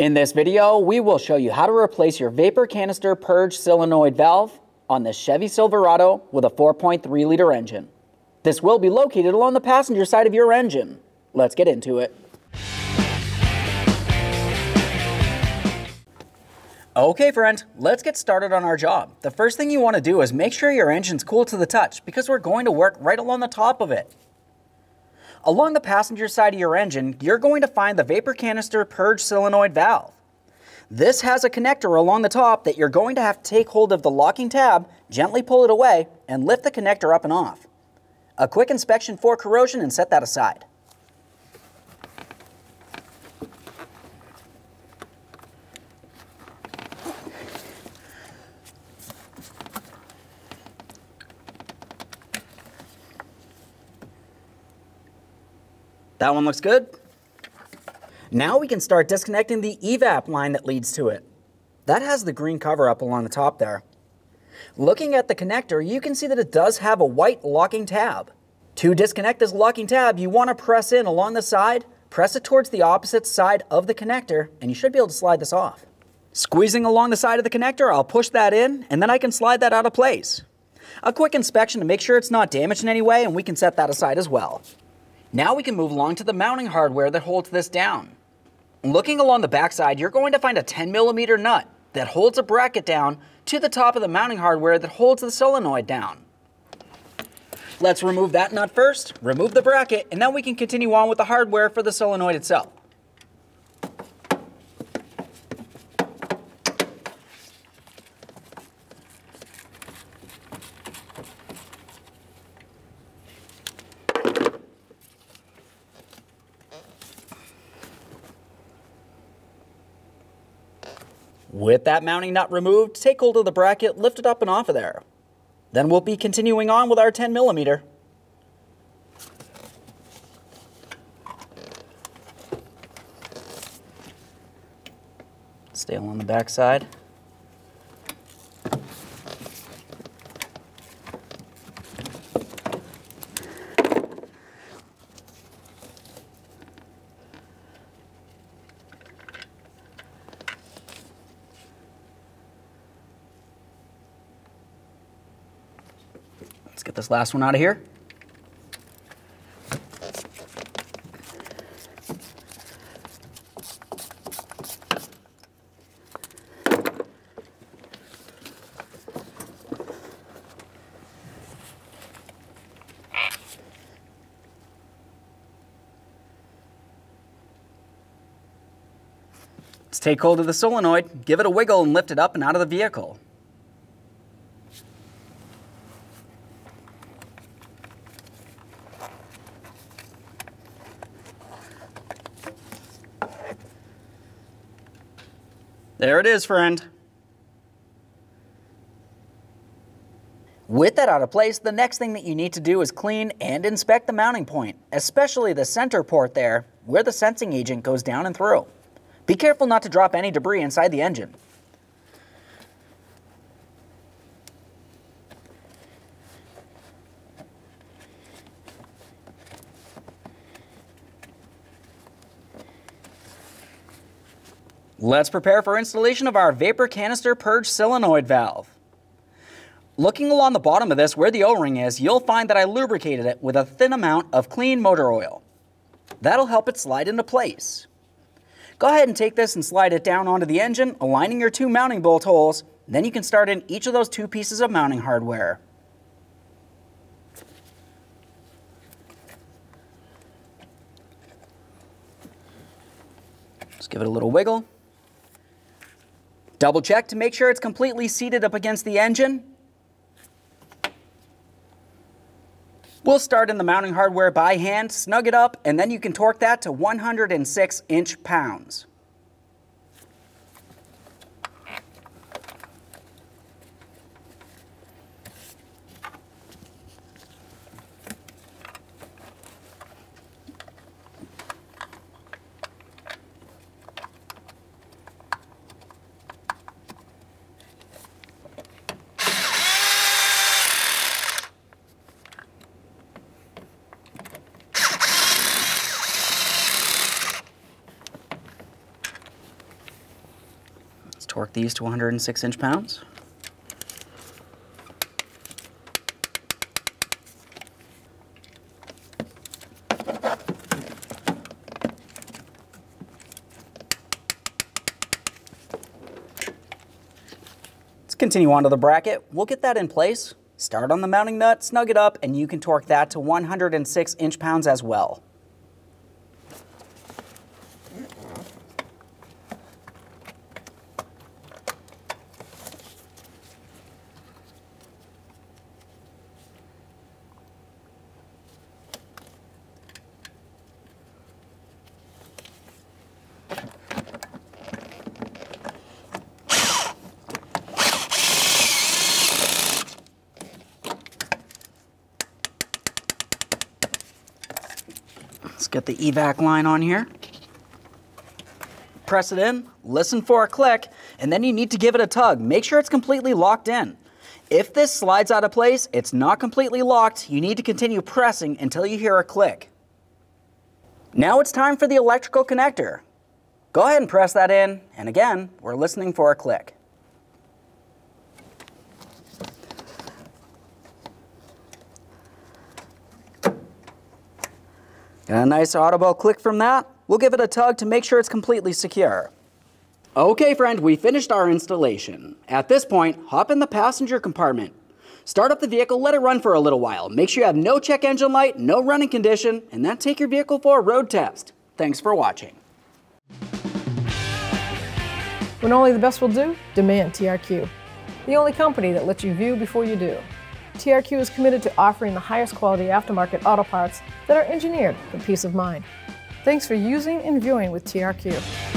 In this video, we will show you how to replace your vapor canister purge solenoid valve on the Chevy Silverado with a 4.3 liter engine. This will be located along the passenger side of your engine. Let's get into it. Okay friend, let's get started on our job. The first thing you want to do is make sure your engine's cool to the touch because we're going to work right along the top of it. Along the passenger side of your engine, you're going to find the vapor canister purge solenoid valve. This has a connector along the top that you're going to have to take hold of the locking tab, gently pull it away, and lift the connector up and off. A quick inspection for corrosion and set that aside. That one looks good. Now we can start disconnecting the evap line that leads to it. That has the green cover up along the top there. Looking at the connector, you can see that it does have a white locking tab. To disconnect this locking tab, you want to press in along the side, press it towards the opposite side of the connector, and you should be able to slide this off. Squeezing along the side of the connector, I'll push that in, and then I can slide that out of place. A quick inspection to make sure it's not damaged in any way, and we can set that aside as well. Now we can move along to the mounting hardware that holds this down. Looking along the backside, you're going to find a 10 millimeter nut that holds a bracket down to the top of the mounting hardware that holds the solenoid down. Let's remove that nut first, remove the bracket, and then we can continue on with the hardware for the solenoid itself. With that mounting nut removed, take hold of the bracket, lift it up and off of there. Then we'll be continuing on with our 10 millimeter. Stay along the back side. Get this last one out of here. Let's take hold of the solenoid, give it a wiggle, and lift it up and out of the vehicle. There it is, friend. With that out of place, the next thing that you need to do is clean and inspect the mounting point, especially the center port there, where the sensing agent goes down and through. Be careful not to drop any debris inside the engine. Let's prepare for installation of our vapor canister purge solenoid valve. Looking along the bottom of this where the O-ring is, you'll find that I lubricated it with a thin amount of clean motor oil. That'll help it slide into place. Go ahead and take this and slide it down onto the engine, aligning your two mounting bolt holes, then you can start in each of those two pieces of mounting hardware. Just give it a little wiggle. Double check to make sure it's completely seated up against the engine. We'll start in the mounting hardware by hand, snug it up, and then you can torque that to 106 inch torque these to 106 inch-pounds. Let's continue on to the bracket. We'll get that in place. Start on the mounting nut, snug it up, and you can torque that to 106 inch-pounds as well. Get the evap line on here. Press it in, listen for a click, and then you need to give it a tug. Make sure it's completely locked in. If this slides out of place, it's not completely locked, you need to continue pressing until you hear a click. Now it's time for the electrical connector. Go ahead and press that in, and again, we're listening for a click. Got a nice audible click from that. We'll give it a tug to make sure it's completely secure. Okay friend, we finished our installation. At this point, hop in the passenger compartment. Start up the vehicle, let it run for a little while. Make sure you have no check engine light, no running condition, and then take your vehicle for a road test. Thanks for watching. When only the best will do, demand TRQ. The only company that lets you view before you do. TRQ is committed to offering the highest quality aftermarket auto parts that are engineered for peace of mind. Thanks for using and viewing with TRQ.